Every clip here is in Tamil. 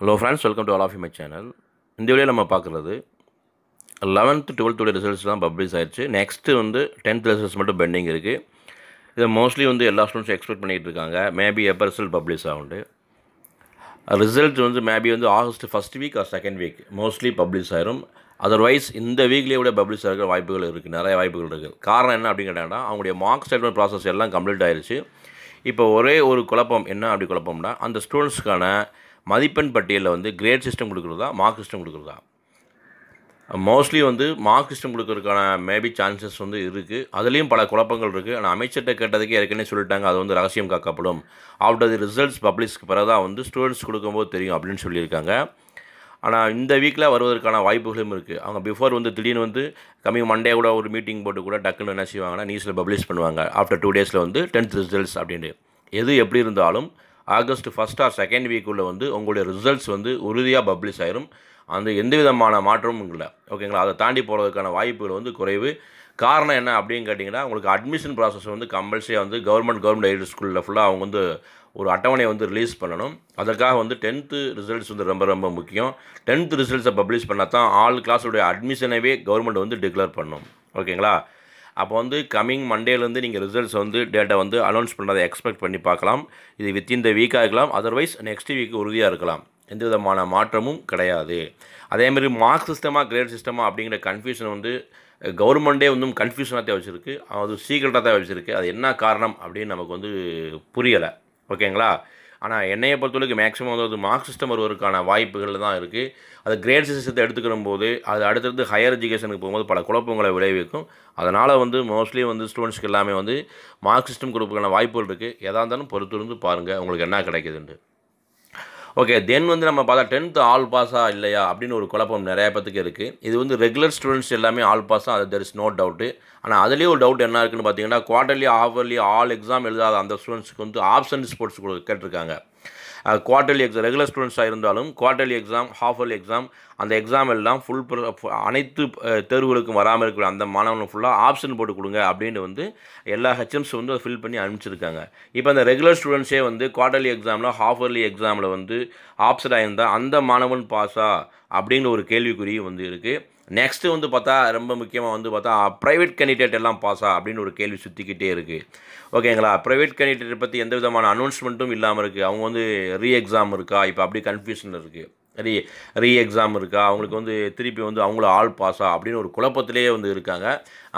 Hello friends welcome to all of my channel இந்த வீடியோ நம்ம பார்க்குறது லெவன்த்து டுவெல்த்துடைய ரிசல்ட்ஸ் தான் பப்ளிஷ் ஆயிடுச்சு நெக்ஸ்ட்டு வந்து டென்த் ரிசல்ட்ஸ் மட்டும் பெண்டிங் இருக்குது இதை மோஸ்ட்லி வந்து எல்லா ஸ்டூடெண்ட்ஸும் எக்ஸ்பெக்ட் பண்ணிகிட்டு இருக்காங்க. மேபி எப்போ ரிசல்ட் பப்ளிஷ் ஆகுண்டு ரிசல்ட் வந்து மேபி வந்து August first week or second week mostly publish ஆயிரும். அதர்வைஸ் இந்த வீக்லேயே விட பப்ளிஷ் ஆகிற வாய்ப்புகள் இருக்குது நிறைய வாய்ப்புகள் இருக்குது காரணம் என்ன அப்படின்னு கேட்டாங்கன்னா அவங்களுடைய மார்க் ஸ்டேட்மெண்ட் ப்ராசஸ் எல்லாம் கம்ப்ளீட் ஆயிடுச்சு இப்போ ஒரே ஒரு குழப்பம் என்ன அப்படி குழப்பம்னா அந்த ஸ்டூடெண்ட்ஸ்க்கான மதிப்பெண் பட்டியலில் வந்து கிரேட் சிஸ்டம் கொடுக்குறதா மார்க் சிஸ்டம் கொடுக்குறதா? மோஸ்ட்லி வந்து மார்க் சிஸ்டம் கொடுக்கறதுக்கான மேபி சான்சஸ் வந்து இருக்குது அதுலேயும் பல குழப்பங்கள் இருக்குது ஆனால் அமைச்சர்கிட்ட கேட்டதுக்கு ஏற்கனவே சொல்லிட்டாங்க அது வந்து ரகசியம் காக்கப்படும். ஆஃப்டர் தி ரிசல்ட்ஸ் பப்ளிஷ்க்கு பிறகு தான் வந்து ஸ்டூடெண்ட்ஸ் கொடுக்கும்போது தெரியும் அப்படின்னு சொல்லியிருக்காங்க. ஆனால் இந்த வீக்கில் வருவதற்கான வாய்ப்புகளும் இருக்குது அவங்க பிஃபோர் வந்து திடீர்னு வந்து கம்மிங் மண்டே கூட ஒரு மீட்டிங் போட்டு கூட டக்குன்னு என்ன செய்வாங்கன்னா நியூஸில் பப்ளிஷ் பண்ணுவாங்க. ஆஃப்டர் டூ டேஸில் வந்து டென்த் ரிசல்ட்ஸ் அப்படின்ட்டு. எது எப்படி இருந்தாலும் ஆகஸ்ட் ஃபஸ்ட் ஆர் செகண்ட் வீக்குள்ளே வந்து உங்களுடைய ரிசல்ட்ஸ் வந்து உறுதியாக பப்ளிஷ் ஆயிரும். அந்த எந்த விதமான மாற்றமும் இல்லை. ஓகேங்களா அதை தாண்டி போகிறதுக்கான வாய்ப்புகள் வந்து குறைவு. காரணம் என்ன அப்படின்னு கேட்டிங்கன்னா உங்களுக்கு அட்மிஷன் ப்ராசஸ் வந்து கம்பல்சரியாக வந்து கவர்மெண்ட் கவர்மெண்ட் எய்டு ஸ்கூலில் ஃபுல்லாக அவங்க வந்து ஒரு அட்டவணையை வந்து ரிலீஸ் பண்ணணும். அதற்காக வந்து டென்த்து ரிசல்ட்ஸ் வந்து ரொம்ப ரொம்ப முக்கியம். டென்த்து ரிசல்ட்ஸை பப்ளிஷ் பண்ணால் தான் ஆல் கிளாஸுடைய அட்மிஷனவே கவர்மெண்ட் வந்து டிக்ளேர் பண்ணும். ஓகேங்களா அப்போ வந்து கம்மிங் மண்டேலேருந்து நீங்கள் ரிசல்ட்ஸ் வந்து டேட்டா வந்து அனௌன்ஸ் பண்ணுறதை எக்ஸ்பெக்ட் பண்ணி பார்க்கலாம். இது வித்தின் த வீக்காக இருக்கலாம். அதர்வைஸ் நெக்ஸ்ட் வீக் உறுதியாக இருக்கலாம். எந்த விதமான மாற்றமும் கிடையாது. அதேமாதிரி மார்க் சிஸ்டமாக கிரேட் சிஸ்டமாக அப்படிங்கிற கன்ஃபியூஷன் வந்து கவர்மெண்ட்டே வந்து கன்ஃபியூஷனாக தான் வச்சுருக்கு. அது சீக்கிரட்டாக தான் வச்சுருக்கு. அது என்ன காரணம் அப்படின்னு நமக்கு வந்து புரியலை. ஓகேங்களா? ஆனால் என்னையை பொறுத்தவரைக்கும் மேக்ஸிமம் வந்து அது மார்க் சிஸ்டம் வருவதற்கான வாய்ப்புகள் தான் இருக்குது அது கிரேட் சிஸ்டத்தை எடுத்துக்கிற போது அது அடுத்தடுத்து ஹையர் எஜுகேஷனுக்கு போகும்போது பல குழப்பங்களை விளைவிக்கும். அதனால் வந்து மோஸ்ட்லி வந்து ஸ்டூடெண்ட்ஸ்க்கு எல்லாமே வந்து மார்க் சிஸ்டம் கொடுப்பதற்கான வாய்ப்புகள் இருக்குது எதாக இருந்தாலும் பொறுத்திருந்து பாருங்கள் உங்களுக்கு என்ன கிடைக்குதுன்ட்டு. ஓகே தென் வந்து நம்ம பார்த்தா டென்த்து ஆல் பாஸா இல்லையா அப்படின்னு ஒரு குழப்பம் நிறைய பேத்துக்கு இருக்குது இது வந்து ரெகுலர் ஸ்டூடெண்ட்ஸ் எல்லாமே ஆல் பாஸாக அது தெர் இஸ் நோ டவுட்டு ஆனால் அதுலேயே ஒரு டவுட் என்ன இருக்குன்னு பார்த்தீங்கன்னா குவார்டர்லி ஆஃபர்லி ஆல் எக்ஸாம் எழுதாத அந்த ஸ்டூடெண்ட்ஸ்க்கு வந்து ஆப்ஷன் ஸ்போர்ட்ஸ் கேட்டிருக்காங்க. குவார்டர்லி எக்ஸாம் ரெகுலர் ஸ்டூடெண்ட்ஸாக இருந்தாலும் குவார்டர்லி எக்ஸாம் ஹாஃபர்லி எக்ஸாம் அந்த எக்ஸாம் எல்லாம் ஃபுல் அனைத்து தேர்வுகளுக்கும் வராமல் இருக்கிற அந்த மாணவனுக்கு ஃபுல்லாக ஆப்ஷன் போட்டு கொடுங்க அப்படின்னு வந்து எல்லா ஹெச்எம்ஸ் வந்து ஃபில் பண்ணி அனுப்பிச்சிருக்காங்க. இப்போ அந்த ரெகுலர் ஸ்டூடெண்ட்ஸே வந்து குவார்டர்லி எக்ஸாமில் ஹாஃபர்லி எக்ஸாமில் வந்து ஆப்ஷன் இருந்தால் அந்த மாணவன் பாஸா அப்படிங்கிற ஒரு கேள்விக்குறியும் வந்து இருக்குது நெக்ஸ்ட்டு வந்து பார்த்தா ரொம்ப முக்கியமாக வந்து பார்த்தா ப்ரைவேட் கேண்டிடேட் எல்லாம் பாஸா அப்படின்னு ஒரு கேள்வி சுற்றிக்கிட்டே இருக்குது ஓகேங்களா ப்ரைவேட் கேண்டிடேட் பற்றி எந்த விதமான அனௌன்ஸ்மெண்ட்டும் இல்லாமல் இருக்குது அவங்க வந்து ரீ எக்ஸாம் இருக்கா? இப்போ அப்படி கன்ஃபியூஷன் இருக்குது ரீ ரீ எக்ஸாம் இருக்கா? அவங்களுக்கு வந்து திருப்பி வந்து அவங்கள ஆல் பாஸா அப்படின்னு ஒரு குழப்பத்திலேயே வந்து இருக்காங்க.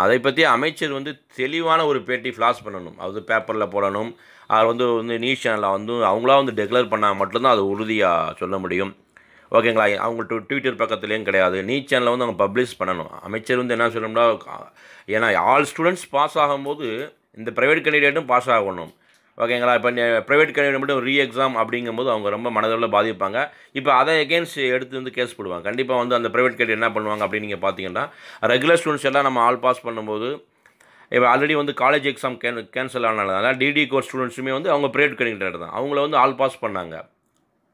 அதை பற்றி அமைச்சர் வந்து தெளிவான ஒரு பேட்டி ஃப்ளாஷ் பண்ணணும். அது பேப்பரில் போடணும். அது வந்து வந்து நியூஸ் சேனலில் வந்து அவங்களா வந்து டெக்ளேர் பண்ணால் மட்டும்தான் அது உறுதியாக சொல்ல முடியும். ஓகேங்களா? அவங்கள்ட்ட ட்விட்டர் பக்கத்துலேயும் கிடையாது. நீட் சேனலில் வந்து அவங்க பப்ளிஷ் பண்ணணும். அமைச்சர் வந்து என்ன சொல்லணும்னா ஏன்னா ஆல் ஸ்டூடெண்ட்ஸ் பாஸ் ஆகும்போது இந்த ப்ரைவேட் கேண்டிடேட்டும் பாஸ் ஆகணும். ஓகேங்களா? இப்போ ப்ரைவேட் கேண்டிடேட் மட்டும் ரீ எக்ஸாம் அப்படிங்கும்போது அவங்க ரொம்ப மனதளவில் பாதிப்பாங்க. இப்போ அதை எகேன்ஸ்ட் எடுத்து வந்து கேஸ் போடுவாங்க. கண்டிப்பாக வந்து அந்த ப்ரைவேட் கேண்டிடேட் என்ன பண்ணுவாங்க அப்படின்னு நீங்கள் பார்த்தீங்கன்னா ரெகுலர் ஸ்டூடெண்ட்ஸ் எல்லாம் நம்ம ஆல் பாஸ் பண்ணும்போது இப்போ ஆல்ரெடி வந்து காலேஜ் எக்ஸாம் கேன் கேன்சல் ஆனதுனால டிடி கோர்ஸ் ஸ்டூடெண்ட்ஸுமே வந்து அவங்க ப்ரைவேட் கேண்டிடேட் தான். அவங்கள வந்து ஆல் பாஸ் பண்ணாங்க.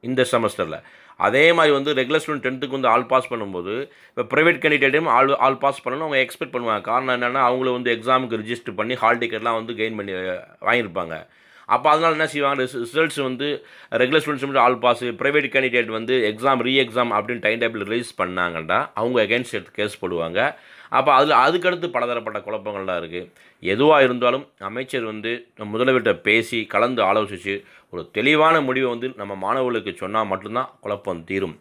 இந்த செமஸ்டரில் அதே மாதிரி வந்து ரெகுலர் ஸ்டூடெண்ட் டென்த்துக்கு வந்து ஆல் பாஸ் பண்ணும்போது இப்போ ப்ரைவேட் கேண்டிடேட்டும் ஆல் ஆல் பாஸ் பண்ணணும். அவங்க எக்ஸ்பெக்ட் பண்ணுவாங்க. காரணம் என்னென்னா அவங்கள வந்து எக்ஸாமுக்கு ரிஜிஸ்டர் பண்ணி ஹால் டிக்கெட்லாம் வந்து கெயின் பண்ணி வாங்கியிருப்பாங்க. அப்போ அதனால் என்ன செய்வாங்க? ரிசல்ட்ஸ் வந்து ரெகுலர் ஸ்டூடெண்ட்ஸ் மட்டும் ஆல் பாஸ் ப்ரைவேட் கேண்டிடேட் வந்து எக்ஸாம் ரீ எக்ஸாம் அப்படின்னு டைம் டேபிள் ரிலீஸ் பண்ணாங்கன்னா அவங்க எகென்ஸ்ட் எடுத்து கேஸ் போடுவாங்க. அப்போ அதில் அதுக்கடுத்து பலதரப்பட்ட குழப்பங்கள்லாம் இருக்குது எதுவாக இருந்தாலும் அமைச்சர் வந்து முதல்வர்கிட்ட பேசி கலந்து ஆலோசித்து ஒரு தெளிவான முடிவை வந்து நம்ம மாணவர்களுக்கு சொன்னால் மட்டும்தான் குழப்பம் தீரும்.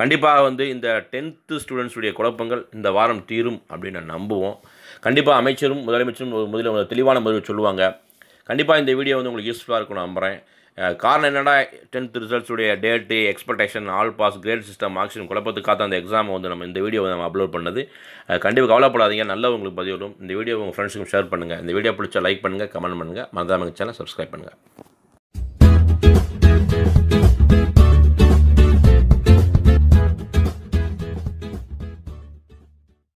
கண்டிப்பாக வந்து இந்த டென்த்து ஸ்டூடெண்ட்ஸுடைய குழப்பங்கள் இந்த வாரம் தீரும் அப்படின்னு நம்புவோம். கண்டிப்பாக அமைச்சரும் முதலமைச்சரும் ஒரு முதல தெளிவான முடிவு சொல்லுவாங்க. கண்டிப்பாக இந்த வீடியோ வந்து உங்களுக்கு யூஸ்ஃபுல்லாக இருக்கும் நம்புகிறேன் காரணம் என்னடா tenth ரிசல்ட்ஸுடைய date expectation all pass grade system marks குழப்பத்துக்காக அந்த எக்ஸாம் வந்து நம்ம இந்த வீடியோ நம்ம அப்லோட் பண்ணது. கண்டிப்பாக கவலைப்படாதீங்க. நல்ல உங்களுக்கு பதிவிடும் இந்த வீடியோ உங்கள் ஃப்ரெண்ட்ஸுக்கும் ஷேர் பண்ணுங்கள் இந்த வீடியோ பிடிச்சா லைக் பண்ணுங்கள் கமெண்ட் பண்ணுங்கள் மறந்தாமல் சேனல் சப்ஸ்கிரைப் பண்ணுங்கள்